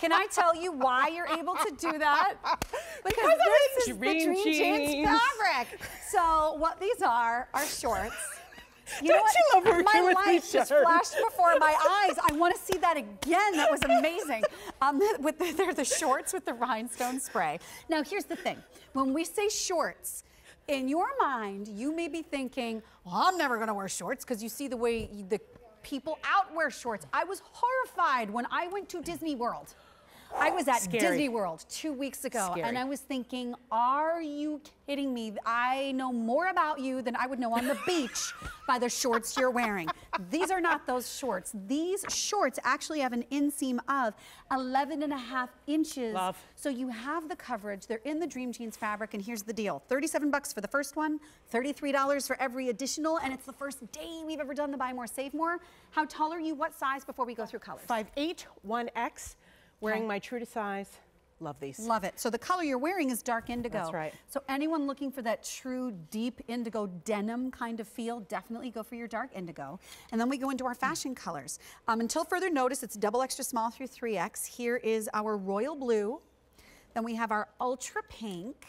Can I tell you why you're able to do that? Because this is dream the DreamJeannes. jeans. fabric. So what these are are shorts. You Don't you love working my life just shirts? flashed before my eyes. I want to see that again. That was amazing. Um, with the, they're the shorts with the rhinestone spray. Now here's the thing: when we say shorts. In your mind, you may be thinking, well, I'm never gonna wear shorts because you see the way the people out wear shorts. I was horrified when I went to Disney World. I was at Scary. Disney World two weeks ago Scary. and I was thinking, are you kidding me? I know more about you than I would know on the beach by the shorts you're wearing. These are not those shorts. These shorts actually have an inseam of 11 and a half inches. Love. So you have the coverage. They're in the DreamJeannes fabric and here's the deal. 37 bucks for the first one, $33 for every additional and it's the first day we've ever done the buy more, save more. How tall are you? What size before we go through colors? 5'8", 1X, wearing my true to size. Love these. Love it. So the color you're wearing is dark indigo. That's right. So anyone looking for that true deep indigo denim kind of feel, definitely go for your dark indigo. And then we go into our fashion colors. Um, until further notice, it's double extra small through 3X. Here is our royal blue. Then we have our ultra pink.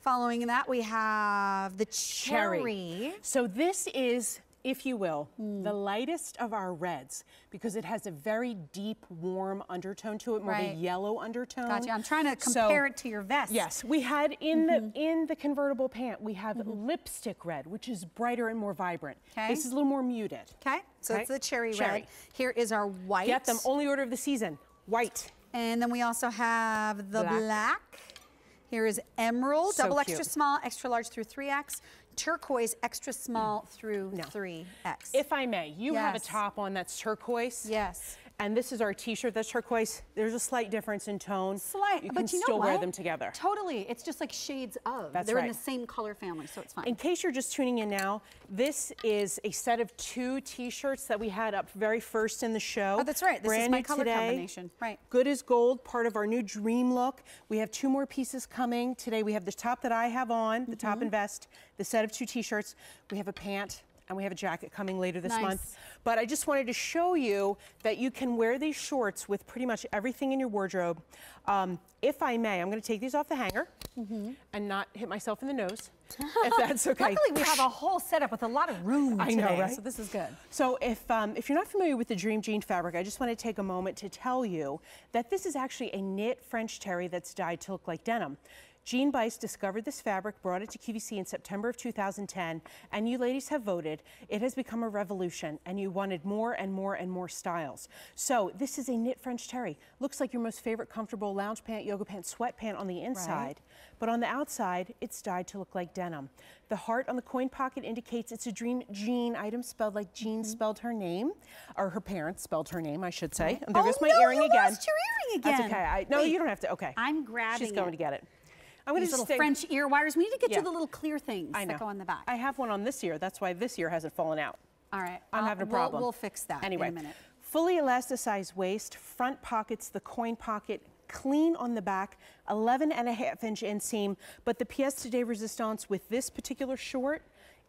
Following that, we have the cherry. So this is, if you will, Hmm. the lightest of our reds because it has a very deep, warm undertone to it, more of a yellow undertone. Gotcha. I'm trying to So- compare it to your vest. Yes, we had in Mm-hmm. the in the convertible pant, we have lipstick red, which is brighter and more vibrant. 'Kay. This is a little more muted. Okay, so Okay. it's the cherry, Cherry. red. Here is our white. Get them, only order of the season, white. And then we also have the Black. black. Here is emerald, So double extra small, extra large through 3X. Turquoise, extra small through 3X. If I may, you have a top on that's turquoise. Yes. And this is our t-shirt that's turquoise. There's a slight difference in tone. Slight, You but you know still what? wear them together. Totally, it's just like shades of. That's They're in the same color family, so it's fine. In case you're just tuning in now, this is a set of two t-shirts that we had up very first in the show. Oh, that's right. This is my color today. combination. Right. Good as gold, part of our new dream look. We have two more pieces coming. Today we have the top that I have on, the top Mm-hmm. and vest, the set of two t-shirts. We have a pant and we have a jacket coming later this Nice. month. But I just wanted to show you that you can wear these shorts with pretty much everything in your wardrobe. Um, if I may, I'm gonna take these off the hanger and not hit myself in the nose, if that's okay. Luckily, we have a whole setup with a lot of room I today, know, right? so this is good. So if, um, if you're not familiar with the DreamJeanne fabric, I just want to take a moment to tell you that this is actually a knit French terry that's dyed to look like denim. Jeanne Bice discovered this fabric, brought it to QVC in September of 2010, and you ladies have voted. It has become a revolution, and you wanted more and more and more styles. So this is a knit French terry. Looks like your most favorite comfortable lounge pant, yoga pant, sweat pant on the inside, but on the outside, it's dyed to look like denim. The heart on the coin pocket indicates it's a Dream Jean item spelled like Jeanne Mm-hmm. spelled her name, or her parents spelled her name, I should say. And there Oh, goes my no, earring you again. lost your earring That's again. okay. I, no, Wait, you don't have to. Okay. I'm grabbing She's going it. to get it. I'm going to These little stay. French ear wires. We need to get Yeah. to the little clear things I know. that go on the back. I have one on this ear. That's why this ear hasn't fallen out. All right. I'm I'll- having a we'll- problem. We'll, fix that anyway, in a minute. Fully elasticized waist, front pockets, the coin pocket, clean on the back, 11 and a half inch inseam. But the pièce de resistance with this particular short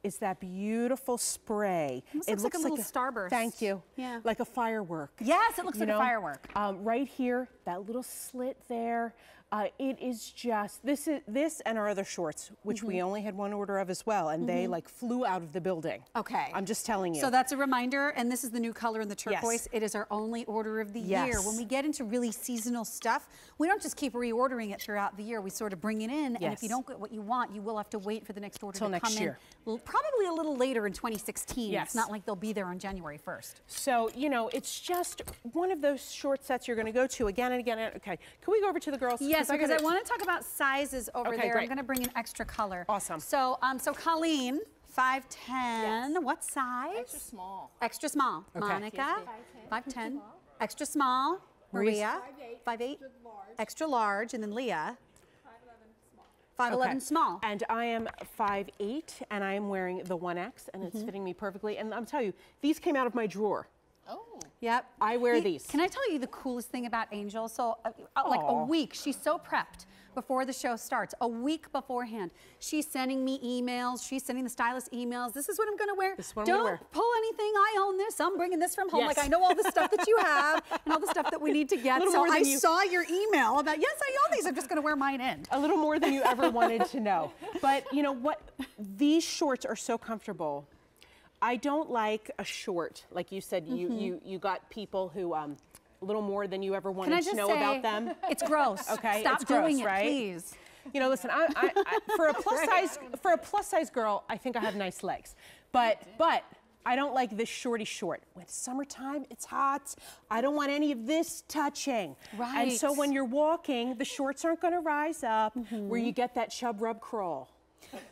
is that beautiful spray. Almost looks like a little starburst. Thank you. Yeah. Like a firework. Yes, it looks you like a firework. Um, right here, that little slit there. Uh, it is just this is this and our other shorts, which we Mm-hmm. only had one order of as well, and they like flew out of the building. Okay. I'm just telling you. So that's a reminder, and this is the new color in the turquoise. Yes. It is our only order of the year. Yes. When we get into really seasonal stuff, we don't just keep reordering it throughout the year. We sort of bring it in, and if you don't get what you want, you will have to wait for the next order Till to next come year. in. Probably a little later in 2016. Yes. It's not like they'll be there on January 1st. So, you know, it's just one of those short sets you're going to go to again and again. Okay, can we go over to the girls? Yes, because I gotta- want to talk about sizes over Okay, there. I'm going to bring an extra color. Awesome. So, um, so Colleen, 5'10", what size? Extra small. Extra small. Okay. Monica, 5'10". Extra small. Maria, 5'8". Extra large. And then Leah, 5'11", Okay. small. And I am 5'8", and I am wearing the 1X, and Mm-hmm. it's fitting me perfectly. And I'm telling you, these came out of my drawer. Oh. Yep. I wear these. Can I tell you the coolest thing about Angel? So, uh, uh, like a week, she's so prepped before the show starts. A week beforehand, she's sending me emails. She's sending the stylist emails. This is what I'm going to wear. This is what I'm Don't wear. pull anything. I own this. I'm bringing this from home. Yes. Like I know all the stuff that you have and all the stuff that we need to get. little So more I you- saw your email about yes, I own these. I'm just going to wear mine in. a little more than you ever wanted to know. But you know what? These shorts are so comfortable. I don't like a short, like you said. You you you got people who um, a little more than you ever wanted to know say about them. It's gross. Okay, Stop it's doing gross, it, right? please. You know, listen, I, I, I, for a plus size for a plus size girl, I think I have nice legs, but but I don't like this shorty short. When it's summertime, it's hot. I don't want any of this touching. Right. And so when you're walking, the shorts aren't going to rise up, where you get that chub rub crawl.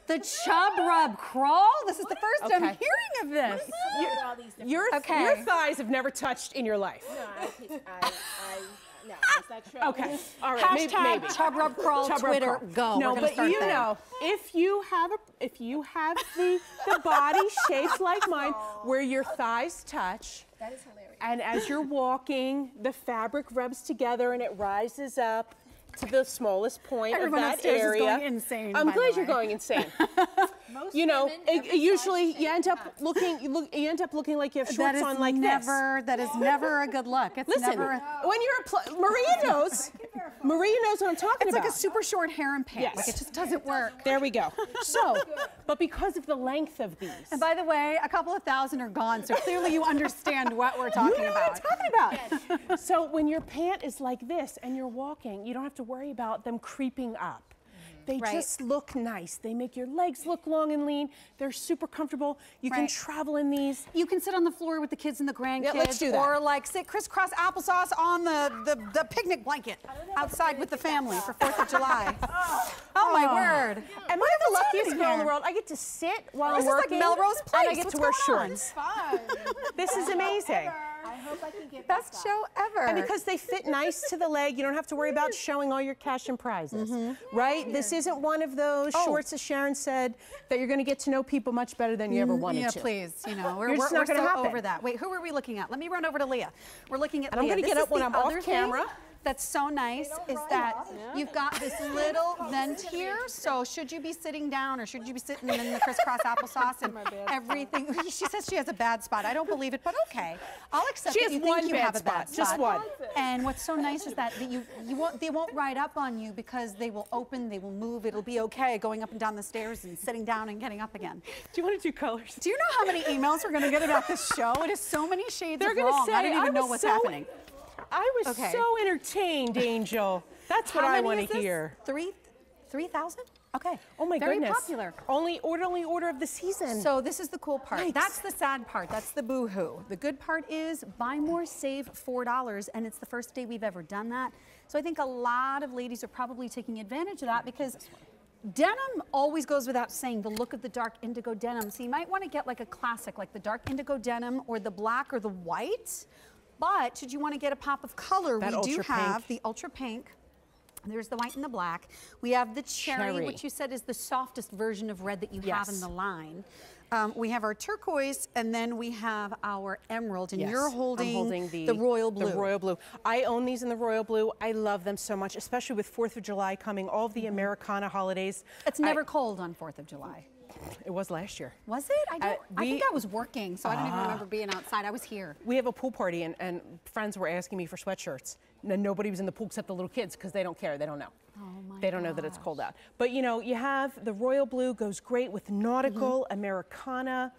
The chub rub crawl. This is the first I'm hearing of this. Look at all these. Your Okay. your thighs have never touched in your life. No, I, I, I, no, is that true? Okay, all right, maybe. Hashtag maybe. chub rub crawl Chub rub Twitter crawl. go. No, We're but start you there. know, if you have a, if you have the the body shaped like mine, where your thighs touch, That is hilarious. and as you're walking, the fabric rubs together and it rises up to the smallest point Everyone of that upstairs is area. going insane, I'm glad you're going insane. Most you know, it- usually you end up touch. looking, you look, you end up looking like you have That shorts on like this. never. That is never a good look. It's Listen, never. A, when you're a Maria knows. Maria knows what I'm talking it's about. It's like a super short harem pant. Yes. Like it just doesn't work. There we go. So, but because of the length of these, And by the way, a couple of thousand are gone, so clearly you understand what we're talking you know about. what I'm talking about. so when your pant is like this and you're walking, you don't have to worry about them creeping up. They Right. just look nice. They make your legs look long and lean. They're super comfortable. You can travel in these. You can sit on the floor with the kids and the grandkids, Yeah, let's do that. or like sit crisscross applesauce on the, the, the picnic blanket outside with the family for Fourth of July. Oh. oh my oh. word! Am I the luckiest girl in the world? I get to sit while This I'm is like working. Melrose And I get What's to wear going on? shorts. Fun. This is amazing. I hope I can get back Best show ever. And because they fit nice to the leg, you don't have to worry about showing all your cash and prizes, mm-hmm. right? This isn't one of those Oh. shorts, as Sharon said, that you're going to get to know people much better than you ever wanted yeah, to. please. You know, we're, You're we're, not we're gonna so happen. over that. Wait, who are we looking at? Let me run over to Leah. We're looking at And I'm gonna This get up when I'm off other thing camera. That's so nice is that you've got this little vent here. So should you be sitting down or should you be sitting in the crisscross applesauce and everything? She says she has a bad spot. I don't believe it, but okay. I'll accept She that has you think you have a bad spot, just one. And what's so nice is that, that you you won't they won't ride up on you because they will open, they will move. It'll be okay going up and down the stairs and sitting down and getting up again. Do you want to do colors? Do you know how many emails we're going to get about this show? It is so many shades They're of going to wrong. say, I don't even know what's so, happening. I was Okay. so entertained, Angel. That's what How I want to hear. Three, three thousand? Okay. Oh my Very goodness. popular. Only order, only order of the season. So this is the cool part. Yikes. That's the sad part. That's the boo-hoo. The good part is buy more, save four dollars, and it's the first day we've ever done that. So I think a lot of ladies are probably taking advantage of that because denim always goes without saying. The look of the dark indigo denim. So you might want to get like a classic, like the dark indigo denim or the black or the white. But should you want to get a pop of color, That we do have pink. the ultra pink. There's the white and the black. We have the cherry, Cherry. which you said is the softest version of red that you have in the line. Um, we have our turquoise, and then we have our emerald, and Yes, you're I'm holding, the, royal blue. The royal blue. I own these in the royal blue. I love them so much, especially with Fourth of July coming, all of the Americana holidays. It's I- never cold on 4th of July. It was last year. Was it? I, don't, I think Ah. I was working, so I don't even remember being outside. I was here. We have a pool party, and, and friends were asking me for sweatshirts. No, nobody was in the pool except the little kids because they don't care. They don't know. Oh my they don't know that it's cold out. But you know, you have the royal blue goes great with nautical, Mm-hmm. Americana.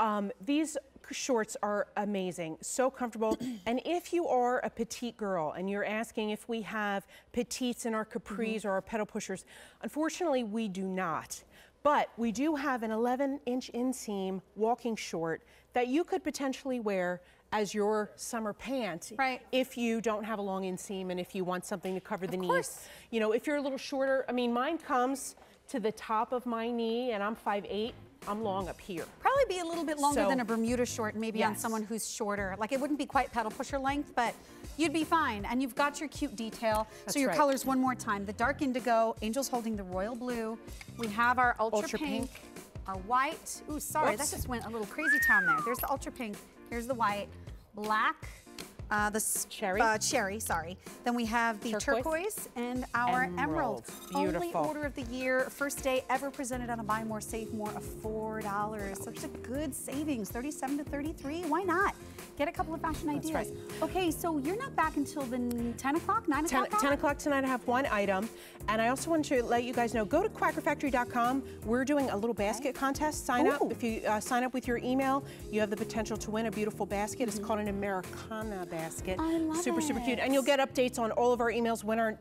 Um, these shorts are amazing, so comfortable. and if you are a petite girl and you're asking if we have petites in our capris Mm-hmm. or our pedal pushers, unfortunately we do not. But we do have an 11 inch inseam walking short that you could potentially wear as your summer pant Right. if you don't have a long inseam and if you want something to cover the knees. course. You know, if you're a little shorter, I mean, mine comes to the top of my knee and I'm 5'8", I'm long up here. Probably be a little bit longer So- than a Bermuda short, maybe on someone who's shorter. Like it wouldn't be quite pedal pusher length, but you'd be fine. And you've got your cute detail. That's so your right. colors one more time. The dark indigo, Angel's holding the royal blue. We have our ultra, Ultra pink, pink. our white. Ooh, sorry, that just went a little crazy town there. There's the ultra pink, here's the white. black, uh, the Cherry. uh, cherry, sorry. Then we have the Turquoise. turquoise, and our emerald. Emerald. Only order of the year, first day ever presented on a buy more, save more of four dollars. Such a good savings, 37 to 33. Why not? Get a couple of fashion ideas. right. Okay, so you're not back until the 10 o'clock, 9 10, o'clock? 10 hour? o'clock tonight, I have one item. And I also want to let you guys know go to quackerfactory.com. We're doing a little basket contest. Sign Ooh. up. If you uh, sign up with your email, you have the potential to win a beautiful basket. It's called an Americana basket. I love super, super cute. And you'll get updates on all of our emails when our